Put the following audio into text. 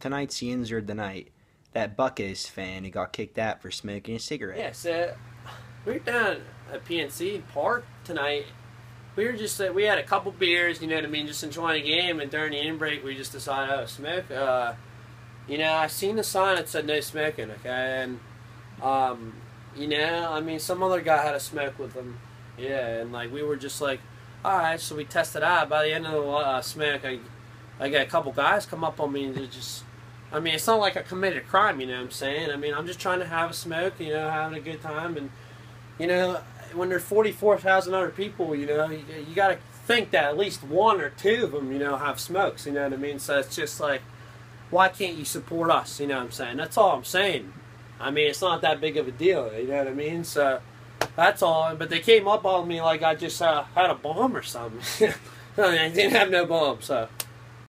tonight's the Yinzer the night. That Buccos fan who got kicked out for smoking a cigarette. Yeah, so we were down at PNC Park tonight. We were just uh, we had a couple beers, you know what I mean, just enjoying the game. And during the in break, we just decided, oh, smoke. Uh, you know, I seen the sign that said no smoking. Okay, and um, you know, I mean, some other guy had a smoke with him. Yeah, and like we were just like, all right, so we tested out. By the end of the uh, smoke, I I got a couple guys come up on me and they just. I mean, it's not like I committed a crime, you know what I'm saying? I mean, I'm just trying to have a smoke, you know, having a good time. And, you know, when there's 44,000 other people, you know, you, you got to think that at least one or two of them, you know, have smokes, you know what I mean? So it's just like, why can't you support us, you know what I'm saying? That's all I'm saying. I mean, it's not that big of a deal, you know what I mean? So that's all. But they came up on me like I just uh, had a bomb or something. I didn't have no bomb, so.